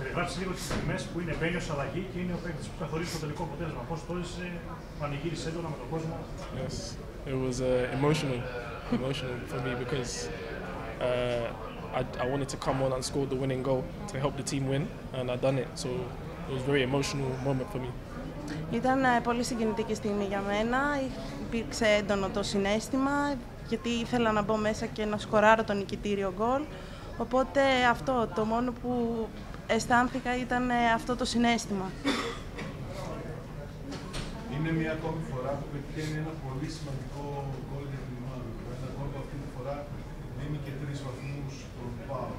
Περιγράψει λίγο τις στιγμές που είναι μπέλιο αλλαγή και είναι ο παίκτης που καθορίζει το τελικό αποτέλεσμα. Πώς το είσαι, πανηγύρισε έντονα με τον κόσμο. Yes, it was uh, emotional, emotional for me because uh, I, I wanted to come on and score the winning goal to help the team win, and I done it. So it was a very emotional moment for me. Ήταν ε, πολύ συγκινητική στιγμή για μένα. Υπήρξε έντονο το συνέστημα, γιατί ήθελα να μπω μέσα και να σκοράρω το νικητήριο γκολ. Οπότε αυτό, το μόνο που αισθάνθηκα ήταν ε, αυτό το συνέστημα. Είναι μια ακόμη φορά που πετυχαίνει ένα πολύ σημαντικό γκολ για την ομάδα. Ένα γκολ που αυτή τη φορά δίνει και τρεις βαθμούς στον ΠΑΟ.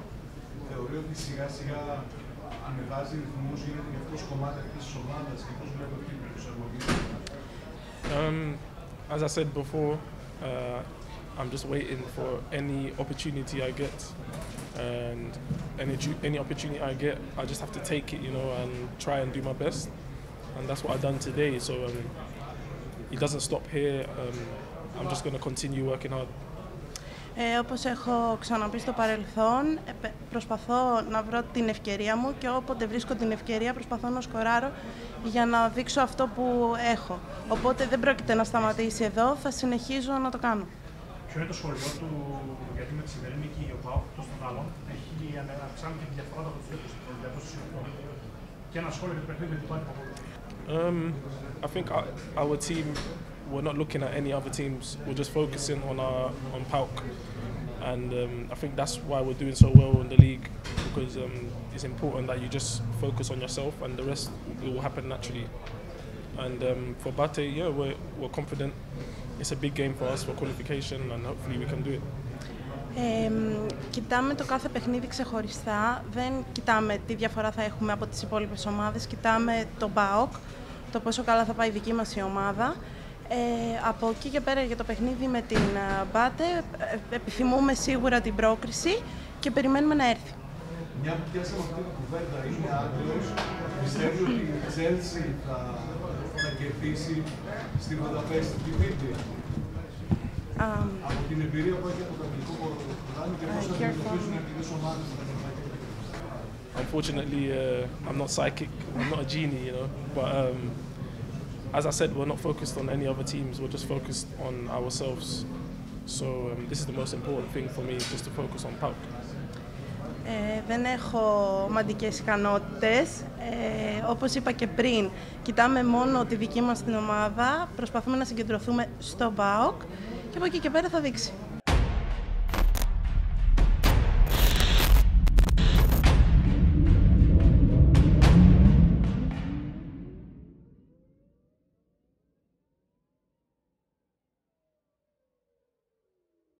Θεωρεί ότι σιγά σιγά ανεβάζει ρυθμούς, γίνεται και αυτός κομμάτι αυτής της ομάδας και πώς βλέπει αυτή την προσαρμογή. Um, as I said before, uh, I'm just waiting for any opportunity I get, and any ju- any opportunity I get, I just have to take it, you know, and try and do my best, and that's what I've done today. So um, it doesn't stop here. Um, I'm just going to continue working hard. Ε, όπως έχω ξαναπεί στο παρελθόν, ε, πε- προσπαθώ να βρω την ευκαιρία μου και όποτε βρίσκω την ευκαιρία προσπαθώ να σκοράρω για να δείξω αυτό που έχω. Οπότε δεν πρόκειται να σταματήσει εδώ, θα συνεχίζω να το κάνω. Ποιο είναι το σχολείο του, γιατί με τη σημερινή νίκη ο ΠΑΟΚ εκτό των άλλων έχει ανε- αυξάνει και τη διαφορά από του τύπου Και ένα σχόλιο για το παιχνίδι του Πάνη Παπαδόπουλου. Um, I think our, our team, we're not looking at any other teams. We're just focusing on our on PAOK, and um, I think that's why we're doing so well in the league because um, it's important that you just focus on yourself, and the rest will happen naturally. And um, for Bate, yeah, we're we're confident. It's a big game for us for qualification, and hopefully we can do it. Ε, μ, κοιτάμε το κάθε παιχνίδι ξεχωριστά. Δεν κοιτάμε τι διαφορά θα έχουμε από τις υπόλοιπες ομάδες. Κοιτάμε το ΠΑΟΚ, το πόσο καλά θα πάει η δική μας η ομάδα. Ε, από εκεί και πέρα για το παιχνίδι με την ε, Μπάτε, ε, επιθυμούμε σίγουρα την πρόκριση και περιμένουμε να έρθει. Μια που πιάσαμε αυτή την κουβέντα, είναι άντρος. Πιστεύει ότι η Chelsea θα, θα κερδίσει στη Βουδαπέστη. Τι πείτε Α, από την εμπειρία που έχει από το αγγλικό πρωτάθλημα και πώς θα Careful. αντιμετωπίσουν αρκετές ομάδες στα ευρωπαϊκά Unfortunately, uh, I'm not psychic. I'm not a genie, you know. But um, as I said, we're not focused on any other teams. We're just focused on ourselves. So um, this is the most important thing for me, just to focus on PAOK. Ε, δεν έχω μαντικές ικανότητες. Ε, όπως είπα και πριν, κοιτάμε μόνο τη δική μας την ομάδα, προσπαθούμε να συγκεντρωθούμε στο ΠΑΟΚ και από εκεί και πέρα θα δείξει.